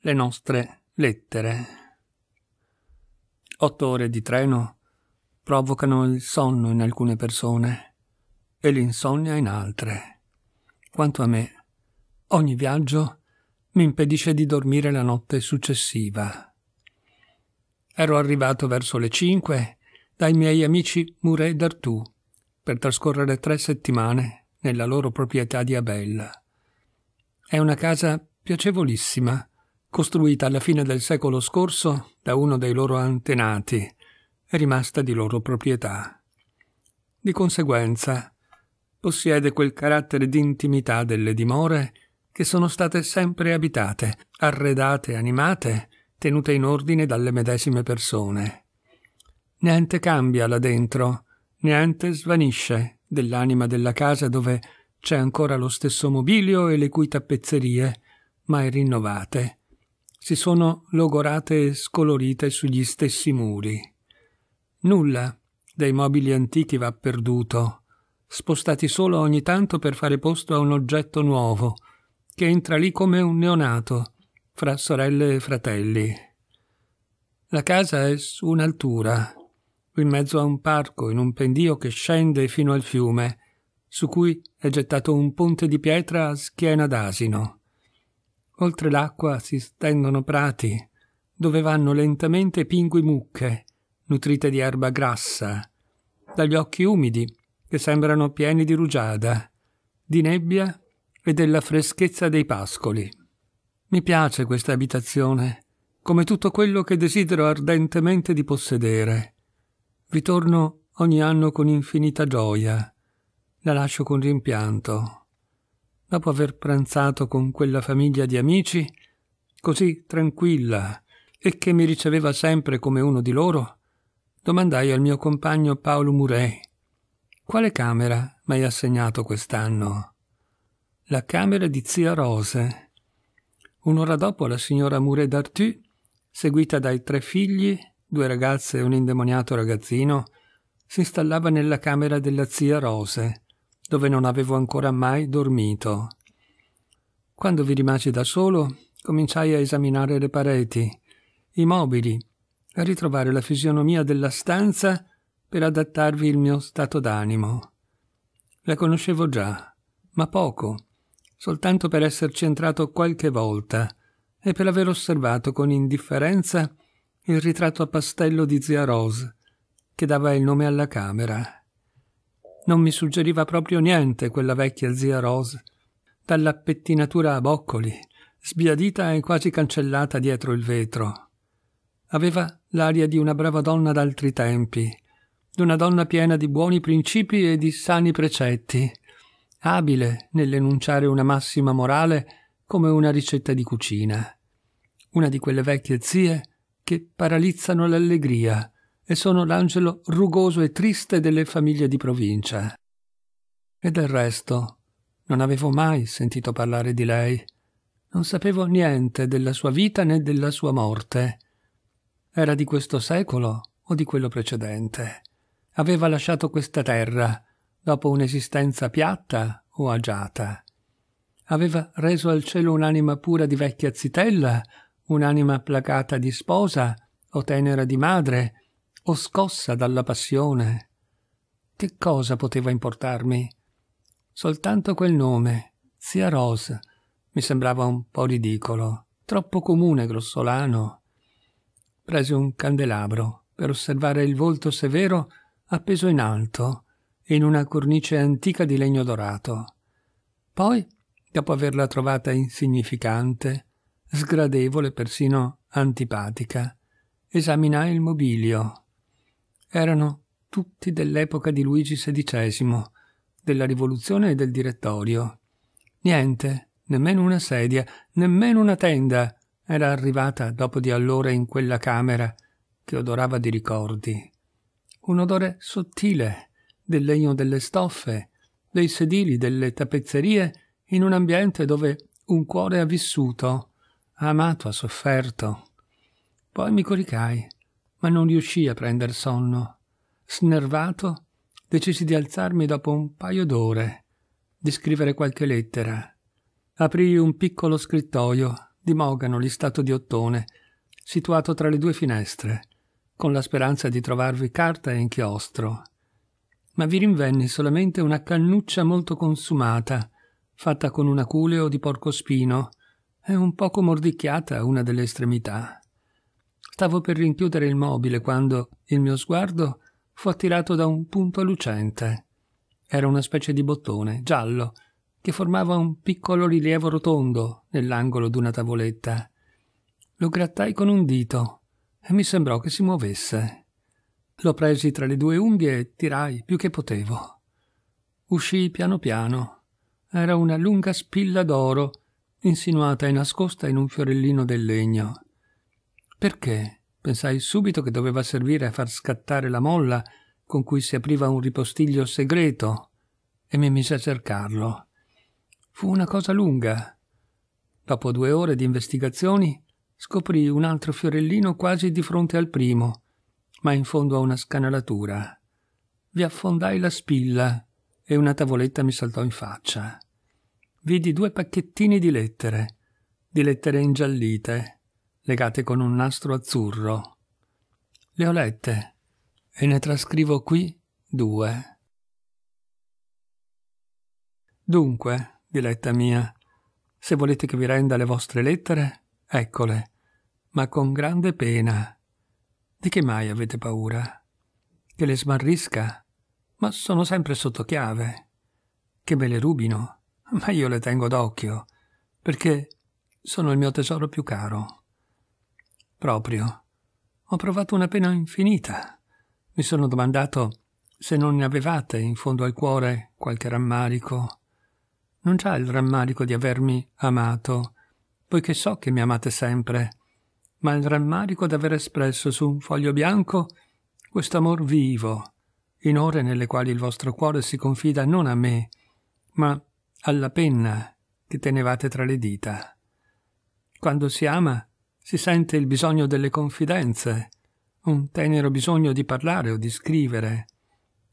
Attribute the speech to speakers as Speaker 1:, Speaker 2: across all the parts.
Speaker 1: le nostre lettere. Otto ore di treno provocano il sonno in alcune persone e l'insonnia in altre. Quanto a me, ogni viaggio mi impedisce di dormire la notte successiva. Ero arrivato verso le cinque dai miei amici Murray d'Artù per trascorrere tre settimane nella loro proprietà di Abella. È una casa piacevolissima, costruita alla fine del secolo scorso da uno dei loro antenati, è rimasta di loro proprietà. Di conseguenza, possiede quel carattere di intimità delle dimore che sono state sempre abitate, arredate, animate, tenute in ordine dalle medesime persone. Niente cambia là dentro, niente svanisce dell'anima della casa dove c'è ancora lo stesso mobilio e le cui tappezzerie, mai rinnovate, si sono logorate e scolorite sugli stessi muri. Nulla dei mobili antichi va perduto, spostati solo ogni tanto per fare posto a un oggetto nuovo, che entra lì come un neonato, fra sorelle e fratelli. La casa è su un'altura, in mezzo a un parco, in un pendio che scende fino al fiume, su cui è gettato un ponte di pietra a schiena d'asino. Oltre l'acqua si stendono prati, dove vanno lentamente pingui mucche, nutrite di erba grassa, dagli occhi umidi che sembrano pieni di rugiada, di nebbia e della freschezza dei pascoli. Mi piace questa abitazione, come tutto quello che desidero ardentemente di possedere. Vi torno ogni anno con infinita gioia. La lascio con rimpianto dopo aver pranzato con quella famiglia di amici, così tranquilla e che mi riceveva sempre come uno di loro, domandai al mio compagno Paolo Murray quale camera m'hai assegnato quest'anno? La camera di zia Rose. Un'ora dopo la signora Murray d'Artù, seguita dai tre figli, due ragazze e un indemoniato ragazzino, si installava nella camera della zia Rose, dove non avevo ancora mai dormito. Quando vi rimasi da solo, cominciai a esaminare le pareti, i mobili, a ritrovare la fisionomia della stanza per adattarvi il mio stato d'animo. La conoscevo già, ma poco, soltanto per esserci entrato qualche volta e per aver osservato con indifferenza il ritratto a pastello di zia Rose, che dava il nome alla camera. Non mi suggeriva proprio niente quella vecchia zia Rose, dalla pettinatura a boccoli, sbiadita e quasi cancellata dietro il vetro. Aveva l'aria di una brava donna d'altri tempi, d'una donna piena di buoni principi e di sani precetti, abile nell'enunciare una massima morale come una ricetta di cucina. Una di quelle vecchie zie che paralizzano l'allegria, e sono l'angelo rugoso e triste delle famiglie di provincia. E del resto non avevo mai sentito parlare di lei. Non sapevo niente della sua vita né della sua morte. Era di questo secolo o di quello precedente. Aveva lasciato questa terra dopo un'esistenza piatta o agiata. Aveva reso al cielo un'anima pura di vecchia zitella, un'anima placata di sposa o tenera di madre, o scossa dalla passione. Che cosa poteva importarmi? Soltanto quel nome, zia Rose, mi sembrava un po' ridicolo, troppo comune grossolano. Presi un candelabro per osservare il volto severo appeso in alto, in una cornice antica di legno dorato. Poi, dopo averla trovata insignificante, sgradevole, persino antipatica, esaminai il mobilio erano tutti dell'epoca di Luigi XVI, della rivoluzione e del direttorio. Niente, nemmeno una sedia, nemmeno una tenda era arrivata dopo di allora in quella camera che odorava di ricordi. Un odore sottile del legno delle stoffe, dei sedili, delle tappezzerie, in un ambiente dove un cuore ha vissuto, ha amato, ha sofferto. Poi mi coricai ma non riuscii a prender sonno. Snervato, decisi di alzarmi dopo un paio d'ore, di scrivere qualche lettera. Aprii un piccolo scrittoio di mogano listato di ottone, situato tra le due finestre, con la speranza di trovarvi carta e inchiostro. Ma vi rinvenni solamente una cannuccia molto consumata, fatta con un aculeo di porcospino e un poco mordicchiata a una delle estremità. Stavo per rinchiudere il mobile quando il mio sguardo fu attirato da un punto lucente. Era una specie di bottone, giallo, che formava un piccolo rilievo rotondo nell'angolo d'una tavoletta. Lo grattai con un dito e mi sembrò che si muovesse. Lo presi tra le due unghie e tirai più che potevo. Uscii piano piano. Era una lunga spilla d'oro, insinuata e nascosta in un fiorellino del legno. Perché? Pensai subito che doveva servire a far scattare la molla con cui si apriva un ripostiglio segreto e mi mise a cercarlo. Fu una cosa lunga. Dopo due ore di investigazioni scoprì un altro fiorellino quasi di fronte al primo, ma in fondo a una scanalatura. Vi affondai la spilla e una tavoletta mi saltò in faccia. Vidi due pacchettini di lettere, di lettere ingiallite, legate con un nastro azzurro. Le ho lette e ne trascrivo qui due. Dunque, diletta mia. Se volete che vi renda le vostre lettere, eccole, ma con grande pena. Di che mai avete paura? Che le smarrisca? Ma sono sempre sotto chiave. Che me le rubino? Ma io le tengo d'occhio, perché sono il mio tesoro più caro. Proprio. Ho provato una pena infinita. Mi sono domandato se non ne avevate in fondo al cuore qualche rammarico non già il rammarico di avermi amato, poiché so che mi amate sempre, ma il rammarico d'aver espresso su un foglio bianco questo amor vivo, in ore nelle quali il vostro cuore si confida non a me, ma alla penna che tenevate tra le dita. Quando si ama si sente il bisogno delle confidenze, un tenero bisogno di parlare o di scrivere,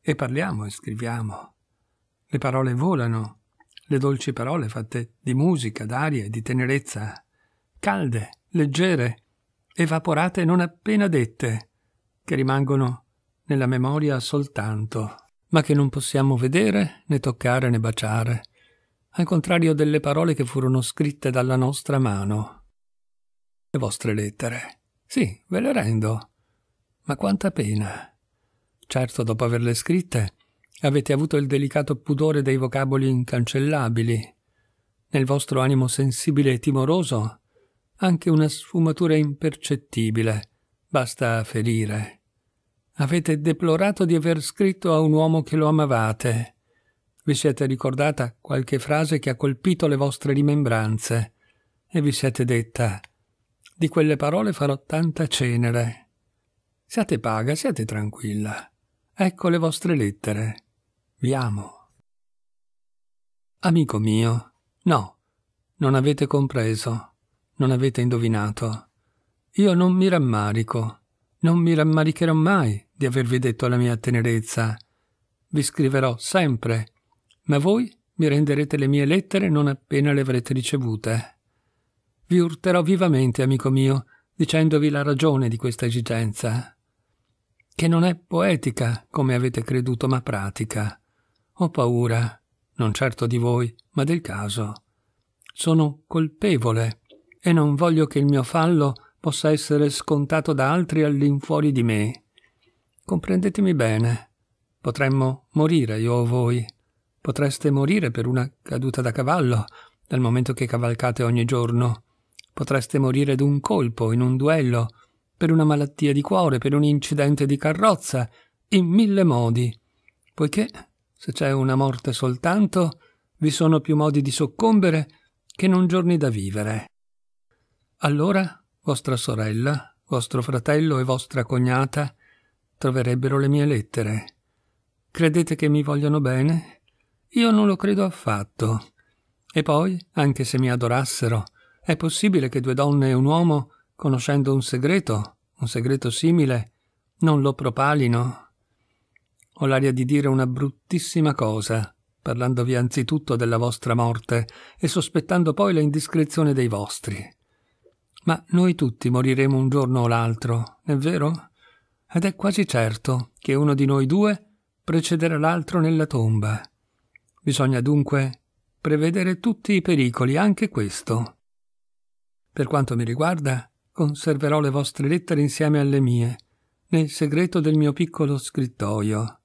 Speaker 1: e parliamo e scriviamo. Le parole volano, le dolci parole fatte di musica, d'aria e di tenerezza, calde, leggere, evaporate non appena dette, che rimangono nella memoria soltanto, ma che non possiamo vedere, né toccare, né baciare, al contrario delle parole che furono scritte dalla nostra mano. Le vostre lettere. Sì, ve le rendo. Ma quanta pena. Certo, dopo averle scritte, Avete avuto il delicato pudore dei vocaboli incancellabili. Nel vostro animo sensibile e timoroso anche una sfumatura impercettibile basta a ferire. Avete deplorato di aver scritto a un uomo che lo amavate. Vi siete ricordata qualche frase che ha colpito le vostre rimembranze e vi siete detta di quelle parole farò tanta cenere. Siate paga, siate tranquilla. Ecco le vostre lettere. Vi amo. Amico mio, no, non avete compreso, non avete indovinato. Io non mi rammarico, non mi rammaricherò mai di avervi detto la mia tenerezza. Vi scriverò sempre, ma voi mi renderete le mie lettere non appena le avrete ricevute. Vi urterò vivamente, amico mio, dicendovi la ragione di questa esigenza, che non è poetica, come avete creduto, ma pratica. Ho paura, non certo di voi, ma del caso. Sono colpevole e non voglio che il mio fallo possa essere scontato da altri all'infuori di me. Comprendetemi bene. Potremmo morire io o voi. Potreste morire per una caduta da cavallo, dal momento che cavalcate ogni giorno. Potreste morire d'un colpo, in un duello, per una malattia di cuore, per un incidente di carrozza, in mille modi, poiché se c'è una morte soltanto, vi sono più modi di soccombere che non giorni da vivere. Allora vostra sorella, vostro fratello e vostra cognata troverebbero le mie lettere. Credete che mi vogliano bene? Io non lo credo affatto. E poi, anche se mi adorassero, è possibile che due donne e un uomo, conoscendo un segreto, un segreto simile, non lo propalino ho l'aria di dire una bruttissima cosa, parlandovi anzitutto della vostra morte e sospettando poi la indiscrezione dei vostri. Ma noi tutti moriremo un giorno o l'altro, è vero? Ed è quasi certo che uno di noi due precederà l'altro nella tomba. Bisogna dunque prevedere tutti i pericoli, anche questo. Per quanto mi riguarda, conserverò le vostre lettere insieme alle mie, nel segreto del mio piccolo scrittoio.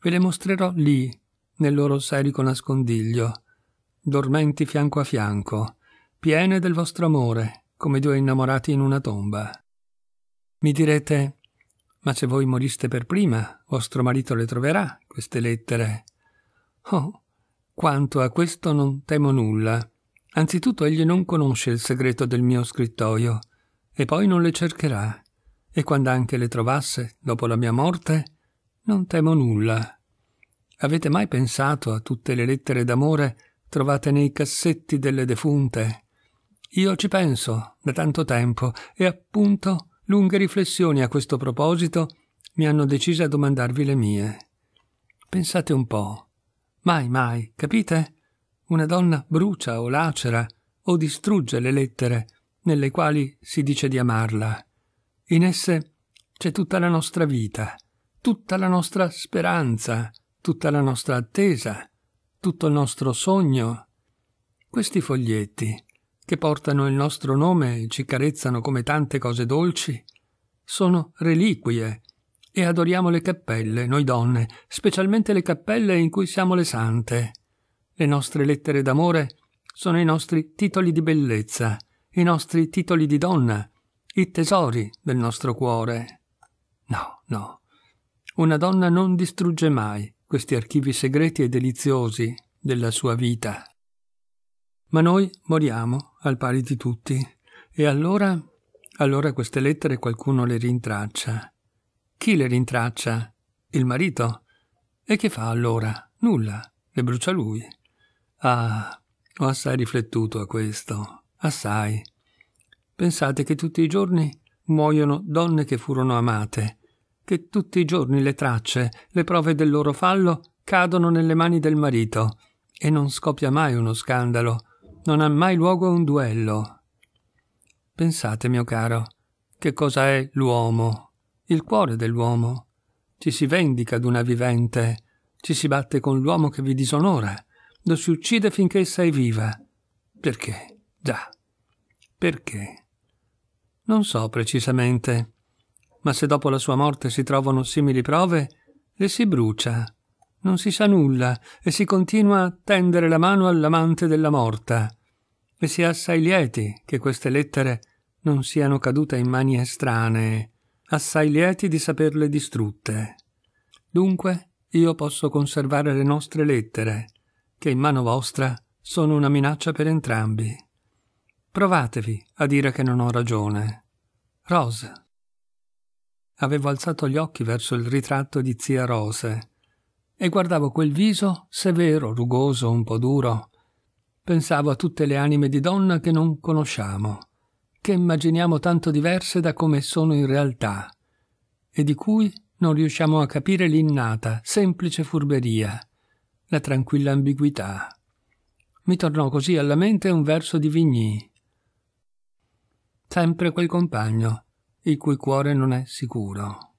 Speaker 1: Ve le mostrerò lì, nel loro serico nascondiglio, dormenti fianco a fianco, piene del vostro amore, come due innamorati in una tomba. Mi direte, ma se voi moriste per prima, vostro marito le troverà, queste lettere. Oh, quanto a questo non temo nulla. Anzitutto egli non conosce il segreto del mio scrittoio, e poi non le cercherà. E quando anche le trovasse, dopo la mia morte, non temo nulla. Avete mai pensato a tutte le lettere d'amore trovate nei cassetti delle defunte, io ci penso da tanto tempo e appunto lunghe riflessioni a questo proposito mi hanno deciso a domandarvi le mie. Pensate un po'. Mai, mai, capite? Una donna brucia o lacera o distrugge le lettere nelle quali si dice di amarla. In esse c'è tutta la nostra vita, tutta la nostra speranza, tutta la nostra attesa, tutto il nostro sogno. Questi foglietti che portano il nostro nome e ci carezzano come tante cose dolci, sono reliquie e adoriamo le cappelle, noi donne, specialmente le cappelle in cui siamo le sante. Le nostre lettere d'amore sono i nostri titoli di bellezza, i nostri titoli di donna, i tesori del nostro cuore. No, no. Una donna non distrugge mai questi archivi segreti e deliziosi della sua vita. Ma noi moriamo al pari di tutti. E allora? Allora queste lettere qualcuno le rintraccia. Chi le rintraccia? Il marito? E che fa allora? Nulla. Le brucia lui. Ah, ho assai riflettuto a questo. Assai. Pensate che tutti i giorni muoiono donne che furono amate, che tutti i giorni le tracce, le prove del loro fallo cadono nelle mani del marito e non scoppia mai uno scandalo, non ha mai luogo un duello. Pensate, mio caro, che cosa è l'uomo, il cuore dell'uomo. Ci si vendica d'una vivente, ci si batte con l'uomo che vi disonora, lo si uccide finché essa è viva. Perché? Già. Perché? Non so precisamente, ma se dopo la sua morte si trovano simili prove, le si brucia non si sa nulla e si continua a tendere la mano all'amante della morta. E si è assai lieti che queste lettere non siano cadute in mani estranee, assai lieti di saperle distrutte. Dunque io posso conservare le nostre lettere, che in mano vostra sono una minaccia per entrambi. Provatevi a dire che non ho ragione. Rose. Avevo alzato gli occhi verso il ritratto di zia Rose e guardavo quel viso severo, rugoso, un po' duro. Pensavo a tutte le anime di donna che non conosciamo, che immaginiamo tanto diverse da come sono in realtà, e di cui non riusciamo a capire l'innata, semplice furberia, la tranquilla ambiguità. Mi tornò così alla mente un verso di Vigny. Sempre quel compagno, il cui cuore non è sicuro.